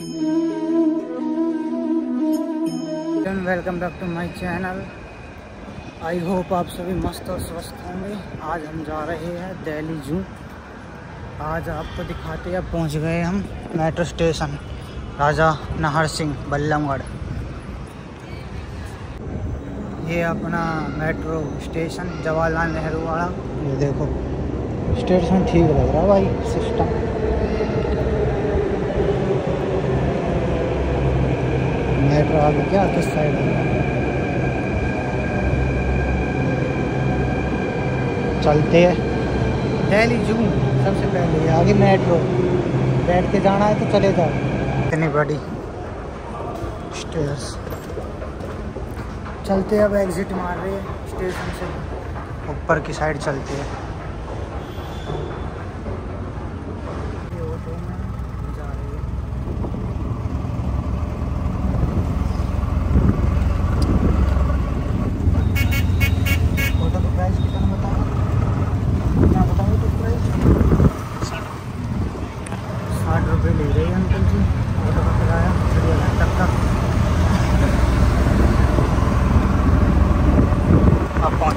Welcome back to my channel I hope आप सभी मस्त और स्वस्थ होंगे। आज हम जा रहे हैं दिल्ली जू। आज आपको दिखाते हैं, पहुँच गए हम मेट्रो स्टेशन, राजा नहर सिंह, बल्लमगढ़। ये अपना मेट्रो स्टेशन, जवाहरलाल नेहरू वाला। ये देखो, स्टेशन ठीक लग रहा भाई सिस्टम मेट्रो आगे क्या किस साइड है चलते हैं। दिल्ली जू सबसे पहले, आगे मेट्रो बैठ के जाना है तो चले जाओ इतनी बड़ी स्टेयर्स चलते अब एग्ज़िट मार रहे हैं स्टेशन से। ऊपर की साइड चलते हैं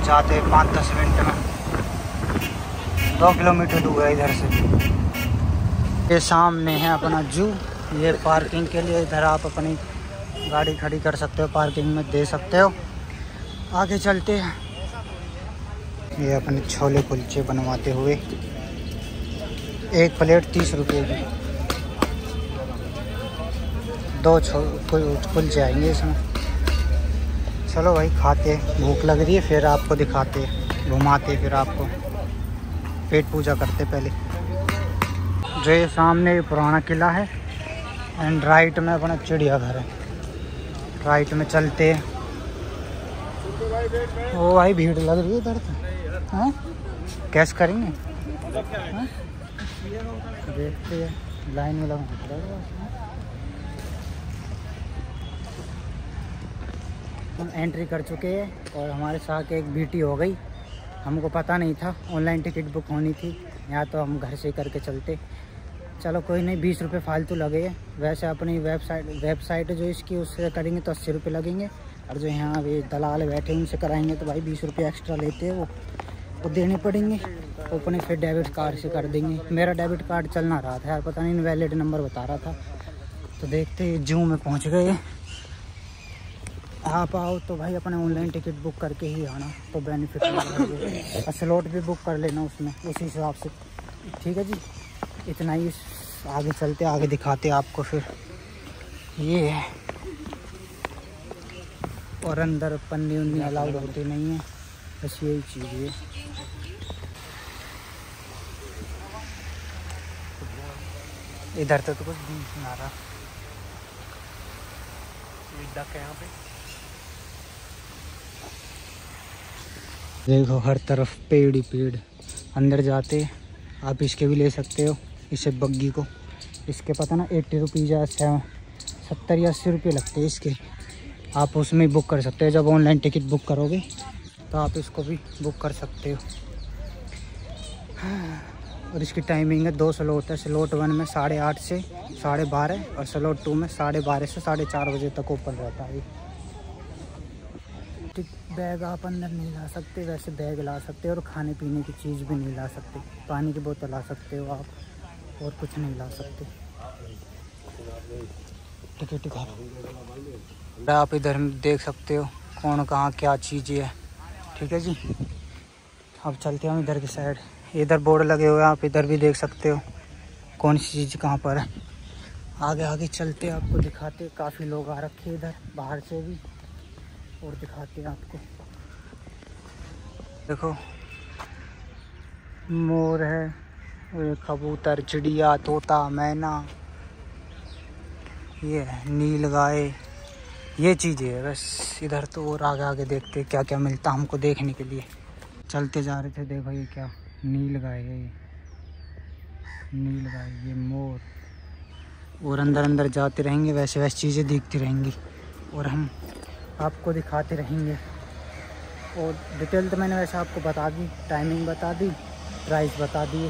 जाते पाँच दस मिनट में दो किलोमीटर दूर है इधर से। ये सामने है अपना जू। ये पार्किंग के लिए इधर आप अपनी गाड़ी खड़ी कर सकते हो, पार्किंग में दे सकते हो। आगे चलते हैं। ये अपने छोले कुलचे बनवाते हुए। एक प्लेट तीस रुपये की। दो कुलचे आएँगे इसमें। चलो भाई, खाते भूख लग रही है, फिर आपको दिखाते घुमाते फिर आपको। पेट पूजा करते पहले। जो ये सामने पुराना किला है एंड राइट में अपना चिड़ियाघर है। राइट में चलते। ओ भाई, भीड़ लग रही है इधर तो। हाँ? कैश करेंगे? हाँ? देखते हैं। लाइन में लगा हम एंट्री कर चुके हैं, और हमारे साथ एक बीटी हो गई। हमको पता नहीं था ऑनलाइन टिकट बुक होनी थी, या तो हम घर से करके चलते। चलो कोई नहीं, बीस रुपये फालतू लगे वैसे अपनी वेबसाइट वेबसाइट जो इसकी, उससे करेंगे तो अस्सी रुपये लगेंगे। और जो यहाँ अभी दलाल बैठे उनसे कराएँगे तो भाई बीस रुपये एक्स्ट्रा लेते हैं वो। वो देने पड़ेंगे। तो अपने फिर डेबिट कार्ड से कर देंगे। मेरा डेबिट कार्ड चलना रहा था यार, पता नहीं वैलिड नंबर बता रहा था। तो देखते जू में पहुँच गए। आप आओ तो भाई अपने ऑनलाइन टिकट बुक करके ही आना तो बेनिफिट स्लॉट भी बुक कर लेना उसमें उसी हिसाब से। ठीक है जी? इतना ही आगे चलते आगे दिखाते आपको फिर। ये है। और अंदर पन्नी उन्नी अलाउड होती नहीं है बस यही चीज़ है। इधर तो, कुछ नहीं आ रहा। है पे? देखो, हर तरफ़ पेड़ ही पेड़। अंदर जाते, आप इसके भी ले सकते हो, इसे बग्गी को। इसके पता ना एट्टी रुपीज़ या सेवन सत्तर या अस्सी रुपये लगते हैं इसके। आप उसमें बुक कर सकते हो, जब ऑनलाइन टिकट बुक करोगे तो आप इसको भी बुक कर सकते हो। और इसकी टाइमिंग है, दो स्लोट है स्लोट वन में साढ़े आठ से साढ़े बारह, और स्लोट टू में साढ़े बारह से साढ़े चार बजे तक ओपन रहता है। बैग आप अंदर नहीं ला सकते, वैसे बैग ला सकते और खाने पीने की चीज़ भी नहीं ला सकते। पानी की बोतल ला सकते हो आप और कुछ नहीं ला सकते। टिकट दिखा आप इधर देख सकते हो कौन कहाँ क्या चीज़ है। ठीक है जी? अब चलते हैं इधर की साइड। इधर बोर्ड लगे हुए हैं, आप इधर भी देख सकते हो कौन सी चीज़ कहाँ पर है। आगे आगे चलते आपको दिखाते काफ़ी लोग आ रखे इधर, बाहर से भी। और दिखाते हैं आपको। देखो, मोर है, कबूतर, चिड़िया, तोता, मैना, ये नील गाय, ये चीज़ें है। बस इधर तो और आगे आगे देखते क्या क्या मिलता हमको देखने के लिए। चलते जा रहे थे, देखो ये क्या, नील गाय है ये। नील गाय, ये मोर। और अंदर अंदर जाते रहेंगे वैसे वैसे चीज़ें दिखती रहेंगी। और हम आपको दिखाते रहेंगे। और डिटेल तो मैंने वैसे आपको बता दी टाइमिंग बता दी प्राइस बता दी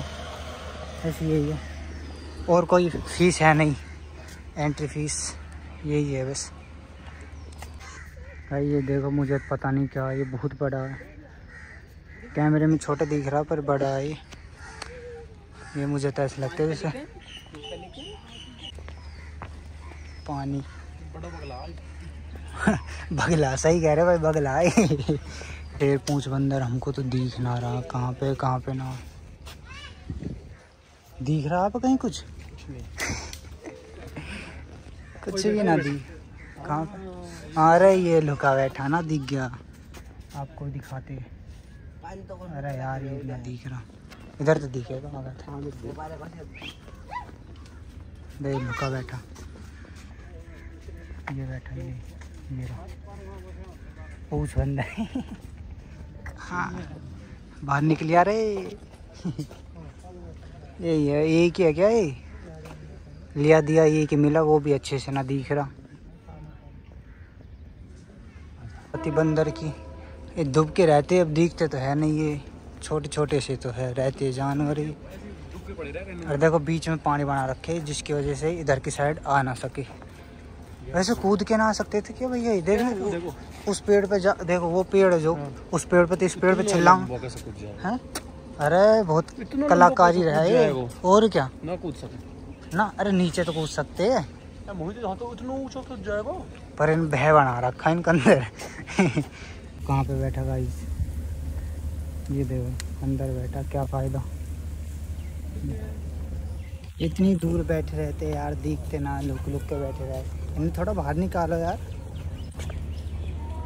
ऐसी यही है। और कोई फ़ीस है नहीं एंट्री फ़ीस यही है बस। भाई ये देखो, मुझे पता नहीं क्या ये बहुत बड़ा है। कैमरे में छोटा दिख रहा, पर बड़ा है ये। ये मुझे तो ऐसे लगता जैसे पानी। बगला, सही कह रहे भाई, बगला। ढेर पूछ बंदर, हमको तो दिख ना रहा, कहाँ पे कहाँ पे ना। दिख रहा आप कहीं कुछ? कुछ भी ना दी कहाँ पे? अरे ये लुका बैठा ना, दिख गया। आपको दिखाते। अरे यार, ये ना दिख रहा। इधर तो दिखेगा देख लुका बैठा। ये बैठा ये पूछ बंदा हाँ बाहर निकल आ रे यही है एक ही है क्या ये लिया दिया ये कि मिला, वो भी अच्छे से ना दिख रहा। पति बंदर की, ये दुब के रहते अब दिखते तो है नहीं, ये छोटे छोटे से तो है, रहते जानवर ही। और देखो, बीच में पानी बना रखे जिसकी वजह से इधर की साइड आ ना सके। वैसे कूद के ना आ सकते थे क्या भैया देख देखो उस पेड़ पे जा देखो वो पेड़ है जो हाँ। उस पेड़ पे तो इस पेड़ पे चिल्लाऊं। हैं? अरे बहुत कलाकारी रहा है और क्या? ना कूद सके। ना अरे नीचे तो कूद सकते हैं। तो पर इन भय बना रखा इनके अंदर। कहाँ पे बैठा गाइस ये देखो अंदर बैठा क्या फ़ायदा? इतनी दूर बैठे रहते यार दिखते ना लुक लुक के बैठे रहे इन्हें थोड़ा बाहर निकालो यार।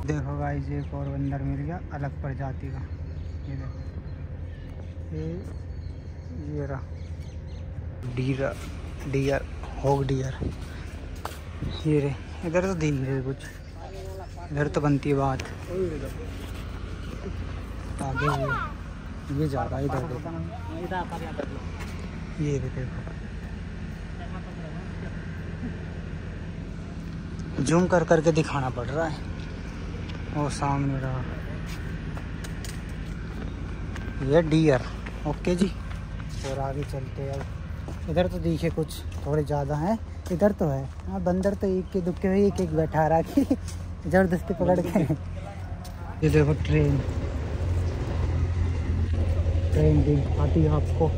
देखो गाइस एक और बंदर मिल गया, अलग प्रजाति का। ये देखो। ये ये रहा। डीर, डियर, होग डियर। ये रे, इधर तो दिख रहे कुछ। इधर तो बनती है बात। आगे ये ये जा रहा है इधर। ये देखो। जूम कर करके दिखाना पड़ रहा है। वो सामने रहा। ये डियर ओके जी। और आगे चलते हैं। इधर तो दिखे कुछ थोड़े ज़्यादा हैं। इधर तो है। हाँ बंदर तो एक के दुखे हुए, एक एक बैठा रहा कि ज़बरदस्ती पकड़ के। ये देखो ट्रेन ट्रेन दिखाती है आपको।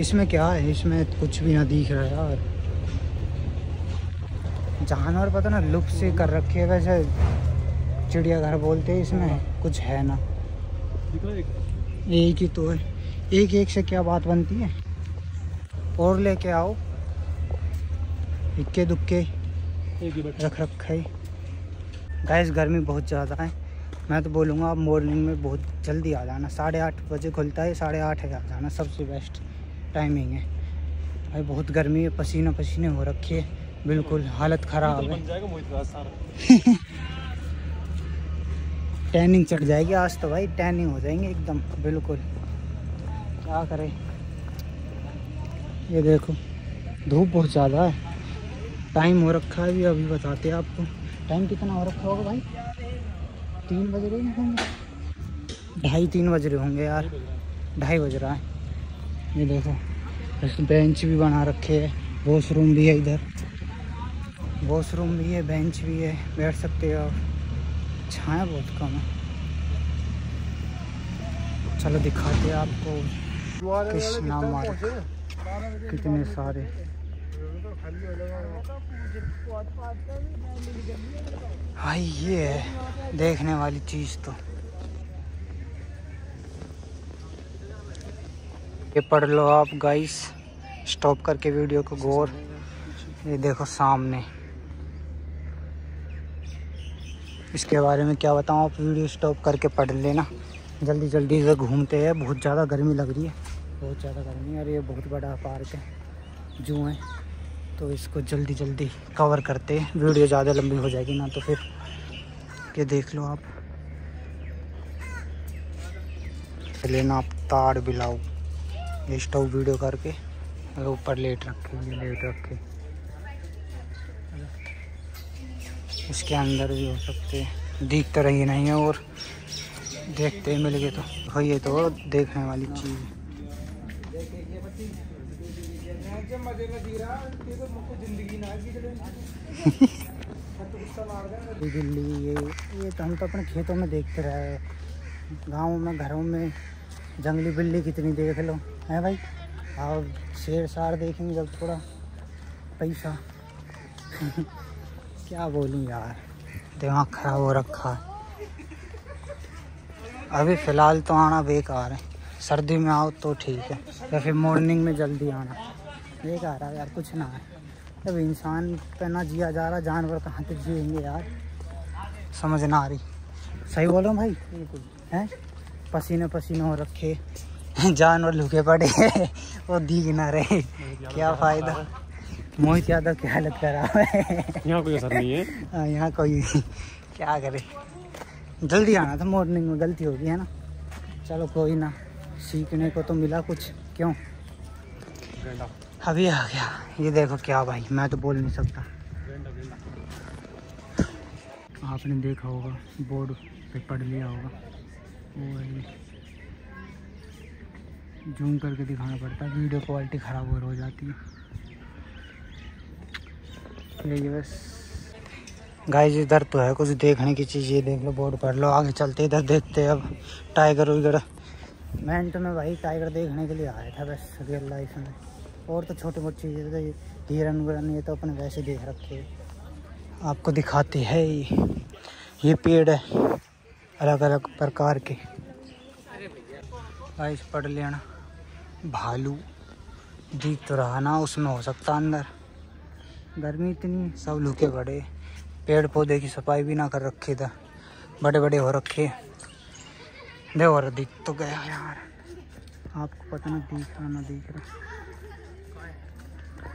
इसमें क्या है? इसमें कुछ भी ना दिख रहा है यार। जानवर पता ना लुक से कर रखे है, वैसे चिड़ियाघर बोलते हैं इसमें, कुछ है ना। एक ही तो है। एक एक से क्या बात बनती है? और लेके आओ। इक्के दुक्के रख रखे। गैस गर्मी बहुत ज़्यादा है। मैं तो बोलूँगा आप मॉर्निंग में बहुत जल्दी आ जाना। साढ़े आठ बजे खुलता है, साढ़े आठ आ जाना। सबसे बेस्ट टाइमिंग है। भाई, बहुत गर्मी है पसीना पसीने हो रखे है। बिल्कुल हालत ख़राब है। टैनिंग चढ़ जाएगी आज तो भाई टैनिंग हो जाएँगे एकदम बिल्कुल। क्या करें? ये देखो धूप बहुत ज़्यादा है। टाइम हो रखा है भी अभी बताते हैं आपको। टाइम कितना हो रखा होगा भाई? तीन बज रहे होंगे। ढाई तीन बज रहे होंगे यार। ढाई बज रहा है। ये देखो बेंच भी बना रखे है। वॉशरूम भी है इधर। वॉशरूम भी है, बेंच भी है, बैठ सकते हो छाया बहुत कम है। चलो दिखाते हैं आपको कृष्णा मार्ग। कितने सारे। भाई, ये है देखने वाली चीज़ तो। ये पढ़ लो आप गाइस स्टॉप करके वीडियो को गौर। ये देखो सामने। इसके बारे में क्या बताऊँ, आप वीडियो स्टॉप करके पढ़ लेना। जल्दी जल्दी से घूमते हैं, बहुत ज़्यादा गर्मी लग रही है। बहुत ज़्यादा गर्मी है और ये बहुत बड़ा पार्क है, जू है। तो इसको जल्दी जल्दी कवर करते हैं। वीडियो ज़्यादा लंबी हो जाएगी ना तो फिर ये देख लो आप। लेना आप तार भी लाओ। ये स्टोव वीडियो करके ऊपर लेट रखे लेट रखे इसके अंदर भी हो सकते हैं। दिख तो रही नहीं है और देखते मिल गए तो। ये तो देखने वाली चीज़। ये बिल्ली ये ये तो हम तो अपने खेतों में देखते रहे गाँव में, घरों में, जंगली बिल्ली कितनी देख लो। है भाई? और शेर सार देखेंगे जब थोड़ा पैसा। क्या बोलूँ यार? दिमाग खराब हो रखा है। अभी फ़िलहाल तो आना बेकार है। सर्दी में आओ तो ठीक है। या फिर मॉर्निंग में जल्दी आना। बेकार है यार कुछ ना है। अब इंसान पे ना जिया जा रहा जानवर कहाँ तक जिएँगे यार? समझ ना आ रही। सही बोलो भाई? बिल्कुल हैं? पसीने पसीने हो रखे। जानवर लुके पड़े। वो दिख ना रहे। क्या फ़ायदा? मोहित यादव की हालत खराब है। यहाँ कोई असर नहीं है। हाँ, यहाँ कोई क्या करे। जल्दी आना था मॉर्निंग में गलती होगी है ना? चलो कोई ना सीखने को तो मिला कुछ क्यों? अभी आ गया। ये देखो क्या भाई मैं तो बोल नहीं सकता। आपने देखा होगा बोर्ड पे पढ़ लिया होगा। वो जूम करके दिखाना पड़ता है वीडियो क्वालिटी ख़राब हो जाती है। यही बस। गाइस इधर तो है कुछ देखने की चीज़, ये देख लो बोर्ड पढ़ लो, आगे चलते इधर देखते अब। टाइगर वगैरह मैं तो मैं भाई टाइगर देखने के लिए आया था बस रियल लाइफ में। और तो छोटी मोटी चीज़ें तो हिरन विरन ये तो अपने वैसे देख रखे। आपको दिखाते है ये ये पेड़ है अलग अलग प्रकार के। गाइस पढ़ लेना। भालू। दिख तो रहा ना, उसमें हो सकता अंदर। गर्मी इतनी सब लुके पड़े पेड़ पौधे की सफ़ाई भी ना कर रखे था। बड़े बड़े हो रखे। देखो और दिख तो गया यार। आपको पता ना दिख रहा, ना दिख रहा।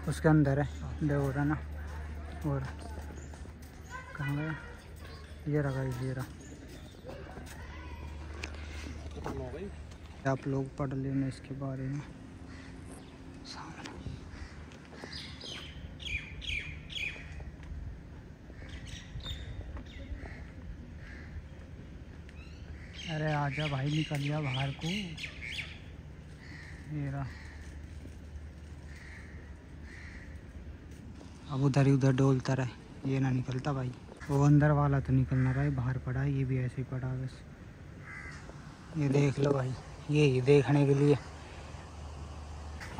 उसके अंदर है। देखो रहा ना। और कहाँ गया? ये रहा ये रहा। आप लोग पढ़ लेना इसके बारे में। अरे आजा भाई, निकल गया बाहर को। रहा। अब उधर ही उधर डोलता रहे। ये ना निकलता भाई। वो अंदर वाला तो निकलना रहा है बाहर पड़ा है, ये भी ऐसे ही पड़ा बस। ये देख लो भाई, ये ही देखने के लिए।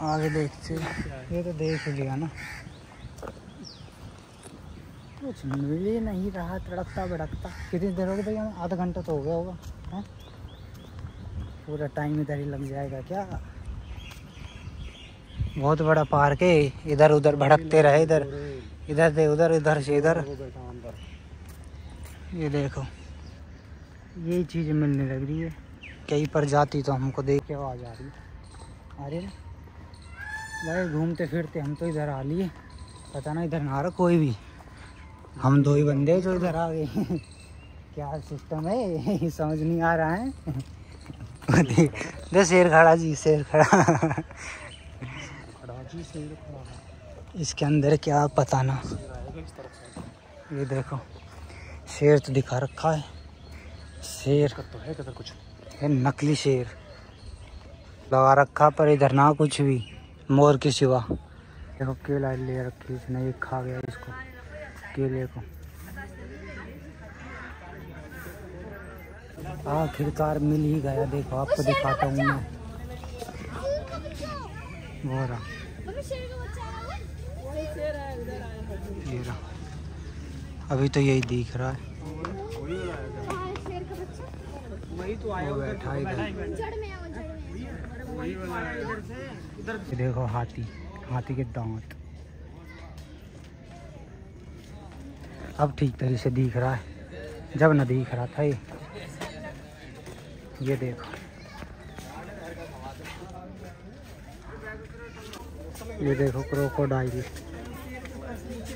आगे देखते ये तो देख लिया ना। कुछ मिल ही नहीं रहा, तड़कता भड़कता। कितनी देर हो गई भैया? आधा घंटा तो हो गया होगा। हैं? पूरा टाइम इधर ही लग जाएगा क्या? बहुत बड़ा पार्क है इधर उधर भड़कते रहे, इधर इधर से उधर, इधर से इधर। ये देखो यही चीज़ मिलने लग रही है। कई जाती तो हमको देख के आवाज़ आ रही है। ना भाई घूमते फिरते हम तो इधर आ लिए। पता ना इधर ना रहा कोई भी। हम दो ही बंदे जो इधर आ गए क्या सिस्टम है? समझ नहीं आ रहा है। देख शेर खड़ा जी, शेर खड़ा। इसके अंदर क्या पता ना। ये देखो, शेर तो दिखा रखा है। शेर तो है किधर कुछ है नकली शेर। लगा रखा, पर इधर ना कुछ भी। मोर के सिवा। देखो केला ले रखी इसने, ये खा गया इसको। केले को। आखिरकार मिल ही गया। देखो, आपको दिखाता हूँ मैं। रहा। अभी तो यही दिख रहा है। वो देखो, हाथी। हाथी के दांत। अब ठीक तरह से दिख रहा है। जब न दिख रहा था ये। ये देखो। ये देखो क्रोकोडाइल।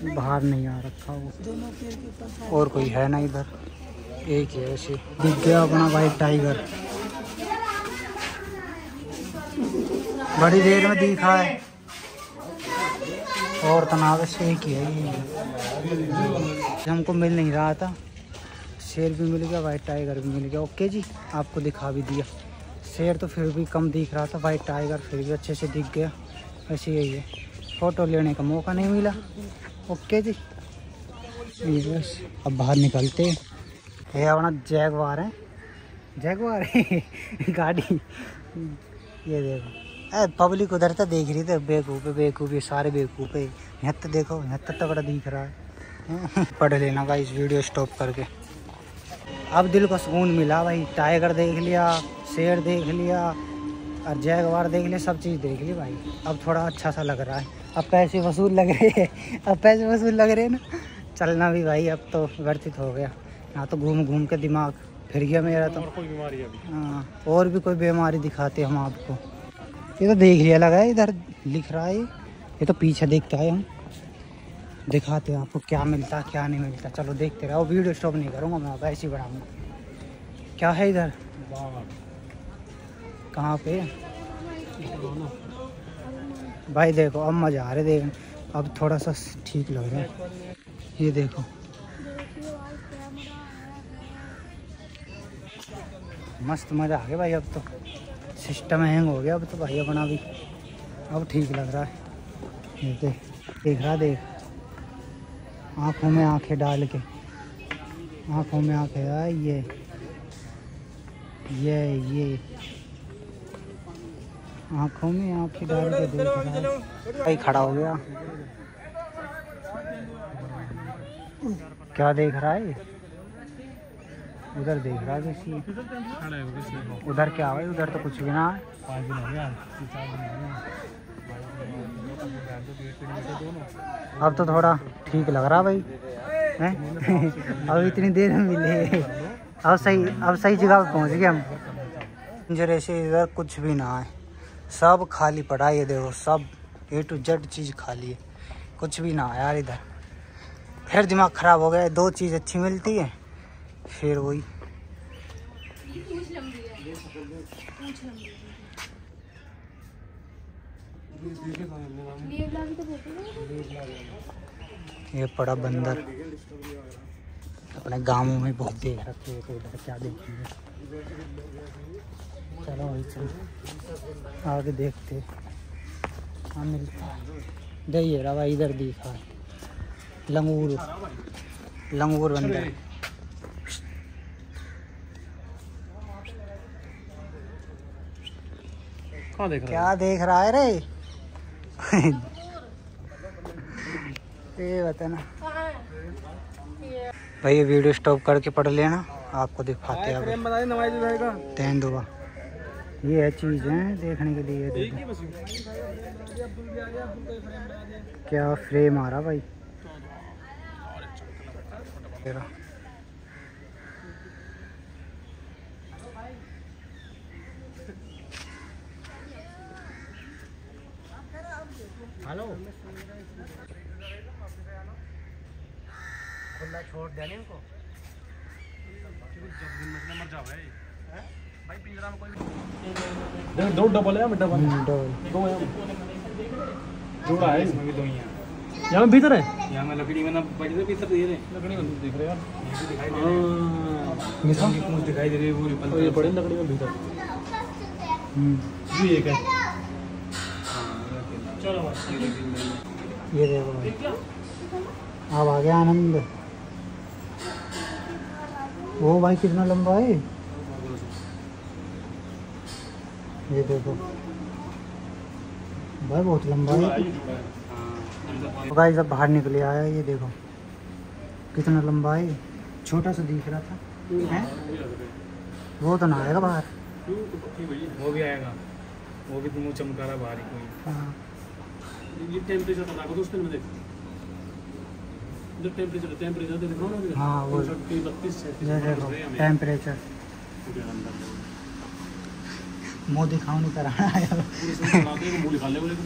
बाहर नहीं आ रखा वो। और कोई है ना इधर? एक ही है ऐसे। दिख गया अपना वाइट टाइगर बड़ी देर में दिखा है। और तनाव से एक ही है हमको मिल नहीं रहा था। शेर भी मिल गया वाइट टाइगर भी मिल गया। ओके जी, आपको दिखा भी दिया। शेर तो फिर भी कम दिख रहा था वाइट टाइगर फिर भी अच्छे से दिख गया। ऐसे यही है। फ़ोटो लेने का मौका नहीं मिला। ओके जी। बस अब बाहर निकलते हैं। ये अपना जैगवार है। जैगवार है? गाड़ी। ये देखो। ए पब्लिक उधर तो देख रही थी। बेवकूफ़ ये सारे बेवकूफ़ है। यहाँ तो देखो, यहाँ तो तगड़ा दिख रहा है। पढ़ लेना भाई इस वीडियो स्टॉप करके। अब दिल को सुकून मिला भाई। टाइगर देख लिया शेर देख लिया और जैगवार देख लिया सब चीज़ देख ली भाई। अब थोड़ा अच्छा सा लग रहा है। अब पैसे वसूल लग रहे हैं। अब पैसे वसूल लग रहे हैं ना। चलना भी भाई अब तो व्यर्थित हो गया। ना तो घूम घूम के दिमाग फिर गया मेरा तो। कोई बीमारी हाँ और भी कोई बीमारी दिखाते हम आपको। ये तो देख लिया लगा है इधर लिख रहा है। ये तो पीछे देखते है हम। दिखाते हैं आपको क्या मिलता, क्या नहीं मिलता। चलो देखते रहो, वीडियो स्टॉप नहीं करूँगा मैं ऐसे ही बनाऊँगा। क्या है इधर? कहाँ पे? भाई देखो, अब मज़ा आ रहा है देखने। अब थोड़ा सा ठीक लग रहा है। ये देखो। मस्त मज़ा आ गया भाई अब तो। सिस्टम हैंग हो गया अब तो भाई अपना भी। अब ठीक लग रहा है। देख देख रहा देख। आँखों में आँखें डाल के। आँखों में आँखें ये। ये ये। आँखों में आँखें डाल के देख रहा भाई खड़ा हो गया। क्या देख रहा है? उधर देख रहा है किसी? उधर क्या है? उधर तो कुछ भी ना है पाँच दिन हो गया तीन चार दिन हो गया दोनों अब तो थोड़ा ठीक लग रहा भाई, हैं? अब इतनी देर में मिले। अब सही अब सही जगह पे पहुँच गए हम। जरे से इधर कुछ भी ना है सब खाली पड़ा ये देखो, सब ए टू जेड चीज़ खाली है। कुछ भी ना यार इधर। फिर दिमाग ख़राब हो गया, दो चीज़ अच्छी मिलती है, फिर वही। ये पड़ा बंदर। अपने गाँवों में बहुत देख रखे हैं तो इधर क्या देखेंगे। चलो वही चल आगे देखते हाँ। मिलता है। दे ये भाई इधर दिखा। लंगूर। लंगूर बंदर। देख क्या देख रहा है रे? ये भाई ये वीडियो स्टॉप करके पढ़ लेना। आपको दिखाते हैं तैन दुआ ये है चीज़ है देखने के लिए। देखो। क्या फ्रेम आ रहा भाई? तेरा। हेलो। खुला छोड़ दिया नहीं इनको। दो डबल है डबल डबल दो है। जोड़ा है। इसमें भी दो ही हैं। यहाँ में भीतर है? यहाँ में लकड़ी में ना बज रहे भीतर दे रहे लकड़ी में दिख रहे यार। हाँ। दिखाई दे रही है पूरी पड़े लकड़ी में भीतर। हम्म, ये एक है। ये देखो। अब आ गया आनंद। वो भाई कितना लंबा है? ये देखो। भाई बहुत लंबा है। तो भाई जब बाहर निकले आया ये देखो। कितना लंबा है? छोटा सा दिख रहा था। हैं? वो तो ना आएगा बाहर। वो भी आएगा। वो भी मुँह चमका रहा बाहर ही कोई। हाँ, ये टेम्परेचर बता को दोस्तों में देख। टेम्परेचर टेम्परेचर देख रहा हूँ ना हाँ, वो- बत्तीस सैंतीस ये देखो टेम्परेचर मुँह दिखाओ नहीं कराना खा ले में।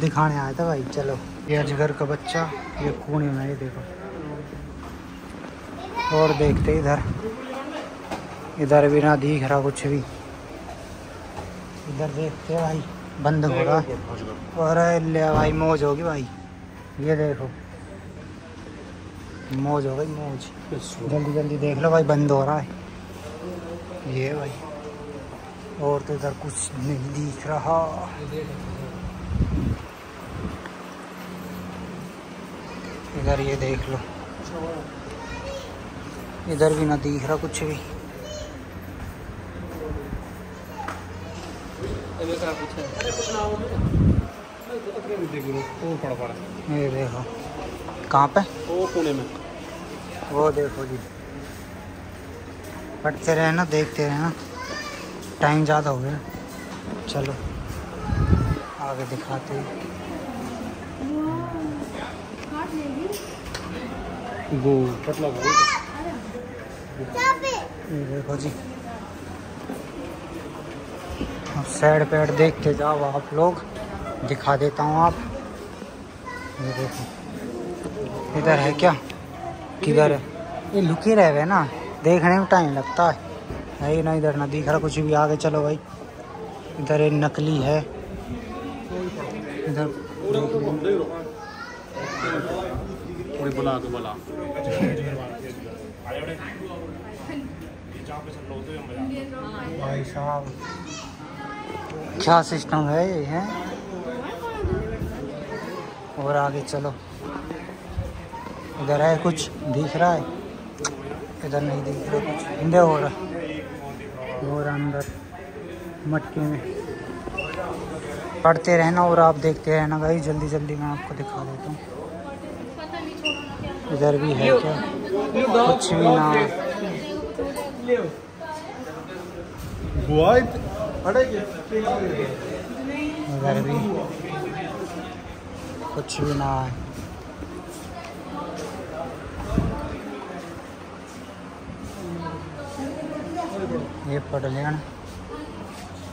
दिखाने आया था भाई चलो। ये अजगर का बच्चा ये कूने में ये देखो। और देखते इधर। इधर भी ना दिख रहा कुछ भी। इधर देखते भाई। बंद हो रहा। और ले भाई, मौज होगी भाई। ये देखो। मौज हो गई, मौज। जल्दी जल्दी देख लो भाई, बंद हो रहा है। ये भाई। और तो इधर कुछ नहीं दिख रहा। इधर ये देख लो। इधर भी ना दिख रहा कुछ भी। ये देखो। कहाँ पे? वो पुणे में। वो देखो जी। पढ़ते रहे ना देखते रहे ना। टाइम ज़्यादा हो गया। चलो आगे दिखाते हैं। वो पतला देखो जी। साइड पैड देखते जाओ आप लोग। दिखा देता हूँ आप। ये देखो। इधर है क्या? किधर है? ये लुके रहे हुए ना। देखने में टाइम लगता है। है ना इधर ना दिख रहा कुछ भी आगे चलो भाई। इधर ये नकली है। इधर देख बुला के बुला। भाई साहब। क्या सिस्टम है ये, है? और आगे चलो। इधर है कुछ, दिख रहा है? इधर नहीं दिख रहा कुछ। हिंदे हो रहा। और अंदर, मटके में। पढ़ते रहना और आप देखते रहना भाई, जल्दी जल्दी मैं आपको दिखा देता हूँ। इधर भी है क्या? कुछ भी ना। इधर भी कुछ भी ना है ये पढ़ लेना।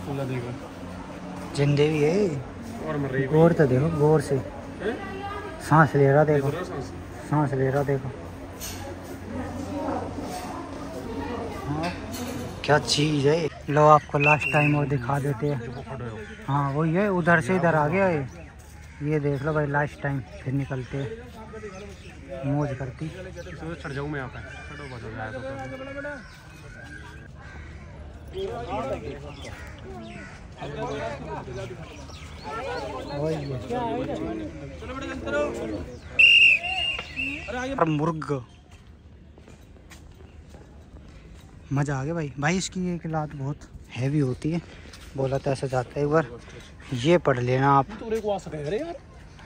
पूरा देखो जिंदे भी है और मर रही गौर तो देखो गौर से। सांस ले रहा देखो। सांस। ले रहा देखो। हाँ, क्या चीज़ है लो आपको लास्ट टाइम और दिखा देते हैं। हो हाँ वही है उधर से इधर आ गया ये। ये देख लो भाई लास्ट टाइम फिर निकलते हैं। मौज करती। चढ़ जाऊँ मैं यहाँ हो तो है मुर्ग। मज़ा आ गया भाई। भाई इसकी एक लात बहुत हैवी होती है। बोला तो ऐसा जाता है एक बार। ये पढ़ लेना आप। अरे यार।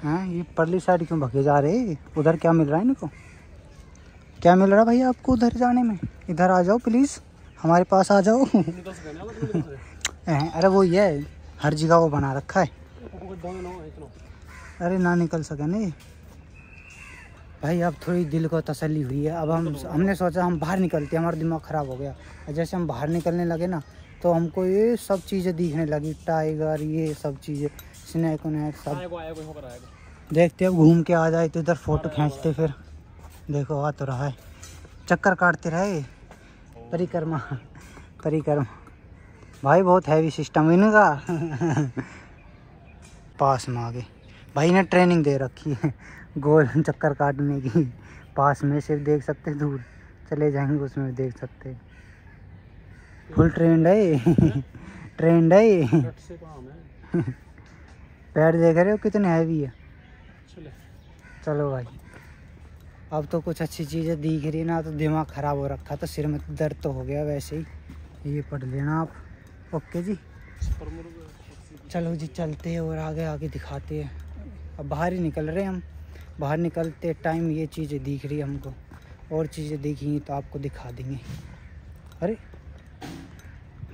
हाँ ये परली साइड क्यों भगे जा रहे? उधर क्या मिल रहा है इनको? क्या मिल रहा है भाई आपको उधर जाने में? इधर आ जाओ प्लीज़ हमारे पास आ जाओ। हैं, अरे वो ये है हर जगह वो बना रखा है। अरे ना निकल सके नहीं भाई अब थोड़ी दिल को तसल्ली हुई है। अब हम हमने सोचा हम बाहर निकलते हैं हमारा दिमाग ख़राब हो गया। जैसे हम बाहर निकलने लगे ना तो हमको ये सब चीज़ें दिखने लगी। टाइगर ये सब चीज़ें स्नैक उनैक सब। देखते अब घूम के आ जाए तो इधर फ़ोटो खींचते फिर। देखो आ तो रहा है। चक्कर काटते रहे। परिक्रमा परिक्रमा। भाई बहुत हैवी सिस्टम इनका। पास में आ गए। भाई ने ट्रेनिंग दे रखी है। गोल चक्कर काटने की। पास में सिर्फ़ देख सकते दूर चले जाएँगे, उसमें देख सकते। फुल ट्रेंड है ट्रेंड है पैर देख रहे हो कितने हैवी है। चलो भाई। अब तो कुछ अच्छी चीज़ें दिख रही ना तो दिमाग ख़राब हो रखा तो सिर में दर्द तो हो गया वैसे ही। ये पढ़ लेना आप। ओके जी। चलो जी, चलते हैं और आगे आगे दिखाते हैं। अब बाहर ही निकल रहे हैं हम। बाहर निकलते टाइम ये चीज़ें दिख रही है हमको। और चीज़ें दिखेंगी तो आपको दिखा देंगे। अरे,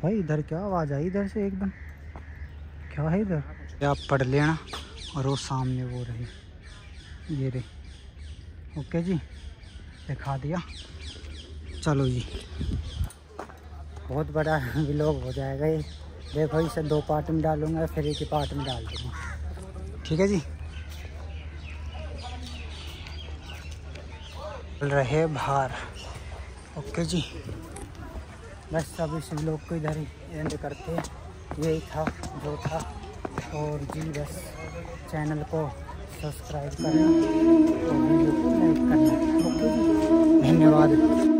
भाई इधर क्या आवाज़ आई इधर से एकदम? क्या है इधर? आप पढ़ लेना और वो सामने वो रही। ये रे ओके जी, दिखा दिया। चलो जी। बहुत बड़ा व्लॉग हो जाएगा ये। देखो इसे दो पार्ट में डालूँगा, फिर एक ही पार्ट में डाल दूँगा। ठीक है जी? रहे बाहर। ओके जी। बस अब इस लोग को इधर ही एंड करते यही था, जो था। और जी बस चैनल को सब्सक्राइब करें और वीडियो को लाइक करना। ओके जी। धन्यवाद।